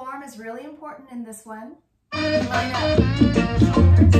Form is really important in this one. Line up. Shoulders.